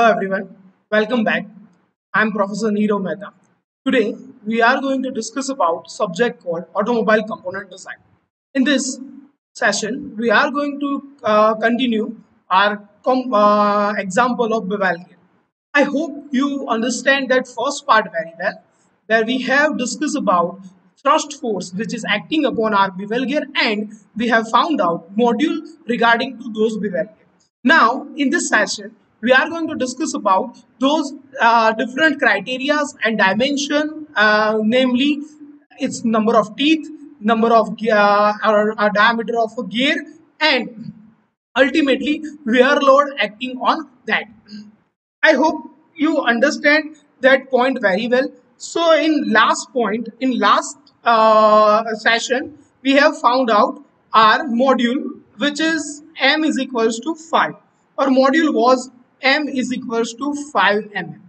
Hello everyone, welcome back. I'm Professor Neerav Mehta. Today we are going to discuss about subject called automobile component design. In this session, we are going to uh, continue our uh, example of gear. I hope you understand that first part very well, where we have discussed about thrust force which is acting upon our bevel gear and we have found out module regarding to those bevel gear. Now in this session we are going to discuss about those uh, different criterias and dimension uh, namely its number of teeth number of uh, or, or diameter of a gear and ultimately wear load acting on that. I hope you understand that point very well. So in last point in last uh, session we have found out our module which is m is equals to 5 our module was m is equals to 5 mm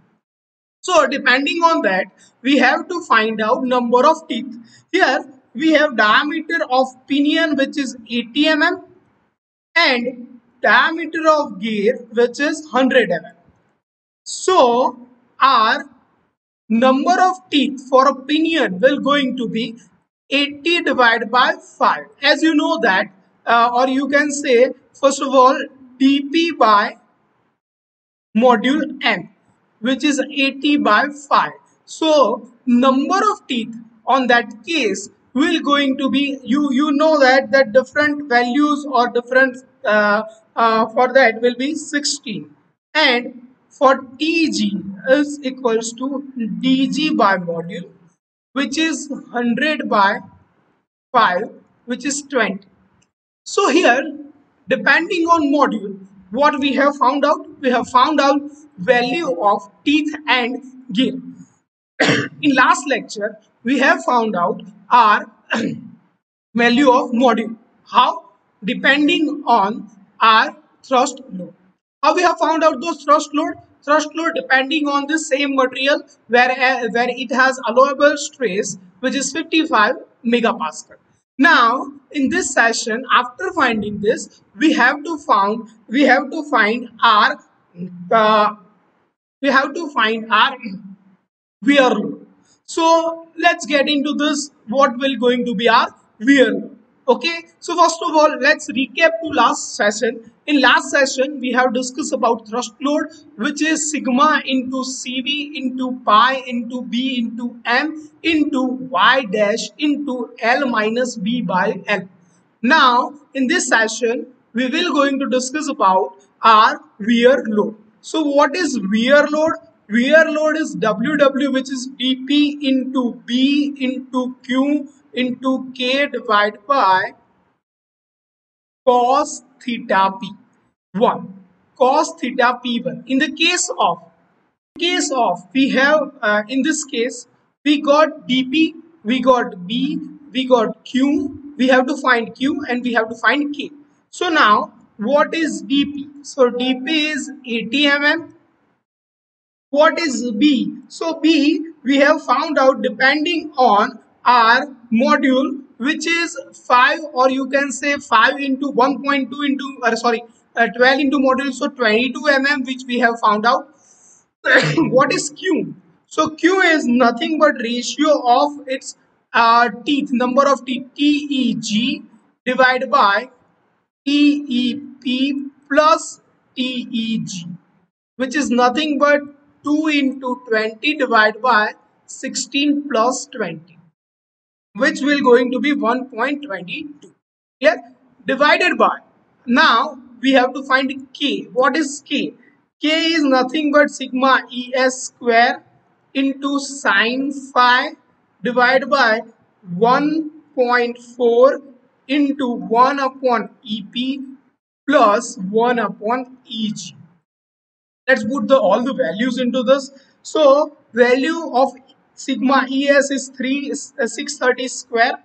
so depending on that we have to find out number of teeth. Here we have diameter of pinion which is 80 mm and diameter of gear which is 100 mm so our number of teeth for a pinion will going to be 80 divided by 5 as you know that uh, or you can say first of all dp by module m which is 80 by 5 so number of teeth on that case will going to be you you know that that different values or different uh, uh, for that will be 16 and for TG is equals to dg by module which is 100 by 5 which is 20 so here depending on module what we have found out? We have found out value of teeth and gear in last lecture we have found out our value of module. How? Depending on our thrust load. How we have found out those thrust load? Thrust load depending on the same material where, uh, where it has allowable stress which is 55 megapascal. Now in this session after finding this we have to found we have to find our uh, we have to find our wear load. So let's get into this what will going to be our wear load okay? So first of all let's recap to last session in last session we have discussed about thrust load which is sigma into cv into pi into b into m into y dash into l minus b by l. Now in this session we will going to discuss about our wear load. So what is wear load? Wear load is ww which is dp into b into q into k divided by cos theta p. 1 cos theta p1 in the case of case of we have uh, in this case we got dp we got b we got q. We have to find q and we have to find k. So now what is dp? So dp is 80 mm what is b? So b we have found out depending on our module which is 5 or you can say 5 into 1.2 into uh, sorry uh, 12 into module so 22 mm which we have found out. What is q? So q is nothing but ratio of its uh, teeth number of teeth teg divided by tep plus teg which is nothing but 2 into 20 divided by 16 plus 20 which will going to be 1.22 yeah divided by. Now we have to find k. What is k? K is nothing but sigma es square into sine phi divided by 1.4 into 1 upon ep plus 1 upon eg let's put the all the values into this. So value of sigma ES is 3 uh, 630 square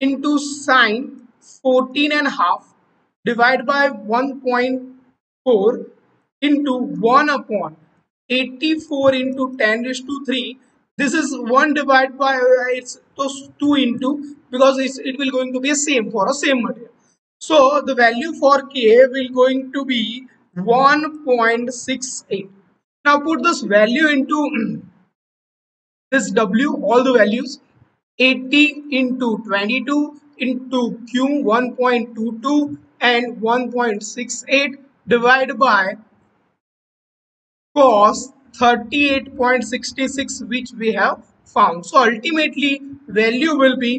into sine 14 and a half divided by 1.4 into 1 upon 84 into 10 is to 3 this is 1 divided by uh, it's 2 into because it will going to be same for a same material. So the value for k will going to be 1.68 now put this value into this w all the values 80 into 22 into q 1.22 and 1.68 divided by cos 38.66 which we have found so ultimately value will be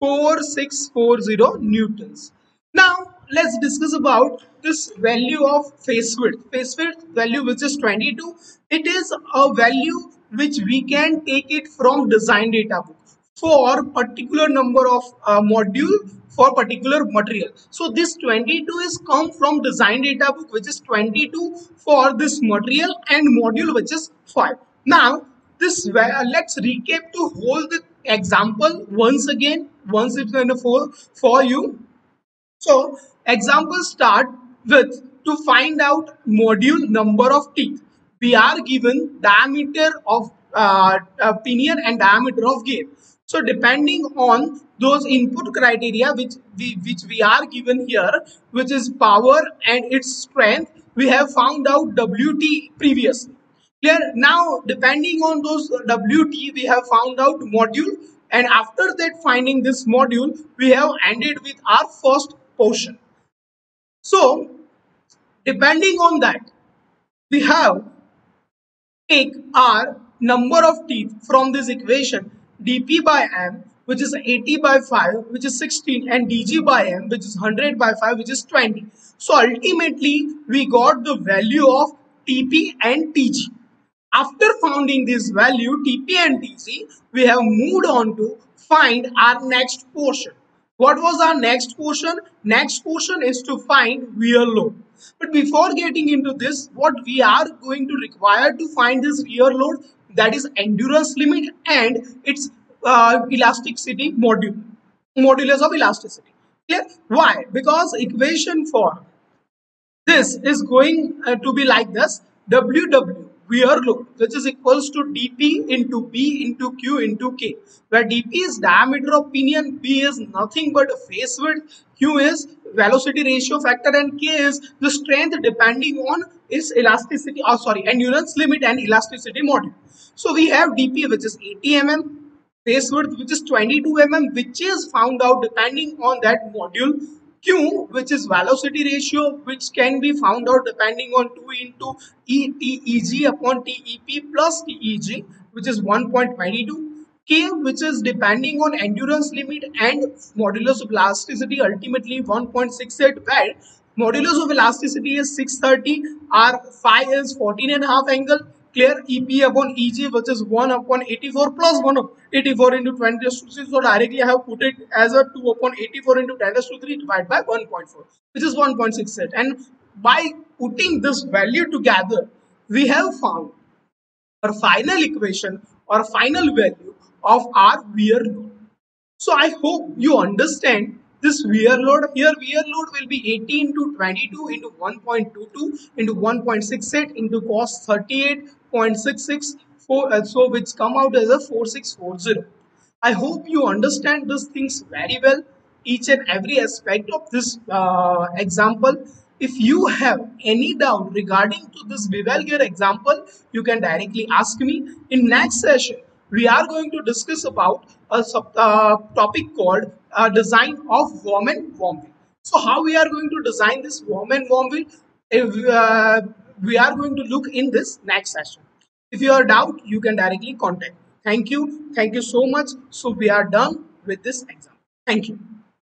4640 newtons now let's discuss about this value of face width. Face width value which is 22. It is a value which we can take it from design data book for particular number of uh, module for particular material. So this 22 is come from design data book which is 22 for this material and module which is 5. Now this uh, let's recap to hold the example once again once it's going to for for you so example start with to find out module number of teeth. We are given diameter of uh, pinion and diameter of gear. So depending on those input criteria which we, which we are given here, which is power and its strength, we have found out WT previously. Clear? Now, depending on those WT, we have found out module and after that finding this module, we have ended with our first portion. So, depending on that, we have take our number of teeth from this equation dp by m which is 80 by 5 which is 16 and dg by m which is 100 by 5 which is 20 so ultimately we got the value of tp and tg after finding this value tp and tg we have moved on to find our next portion what was our next portion? Next portion is to find wear load. But before getting into this, what we are going to require to find this wear load, that is endurance limit and its uh, elasticity module, modulus of elasticity. Clear? Why? Because equation for this is going uh, to be like this. WW wear load which is equals to dp into b into q into k where dp is diameter of pinion b is nothing but face width q is velocity ratio factor and k is the strength depending on its elasticity or oh, sorry endurance limit and elasticity module. So we have dp which is 80 mm face width which is 22 mm which is found out depending on that module Q, which is velocity ratio, which can be found out depending on 2 into ETEG upon TEP plus TEG, which is 1.22. K, which is depending on endurance limit and modulus of elasticity, ultimately 1.68 where modulus of elasticity is 630, R phi is 14 and a half angle, clear EP upon EG which is 1 upon 84 plus 1 of 84 into 20 to 3 so directly I have put it as a 2 upon 84 into 10 to 3 divided by 1.4 which is 1.68 and by putting this value together we have found our final equation or final value of our wear load. So I hope you understand this wear load here wear load will be 18 into 22 into 1.22 into 1.68 into cos 38.66 for uh, so which come out as a 4640 i hope you understand these things very well each and every aspect of this uh, example. If you have any doubt regarding to this bevel gear example you can directly ask me. In next session we are going to discuss about a sub, uh, topic called uh, design of worm and worm wheel. So how we are going to design this worm and worm wheel? If, uh, we are going to look in this next session. If you are doubt, you can directly contact. Thank you. Thank you so much. So we are done with this exam. Thank you.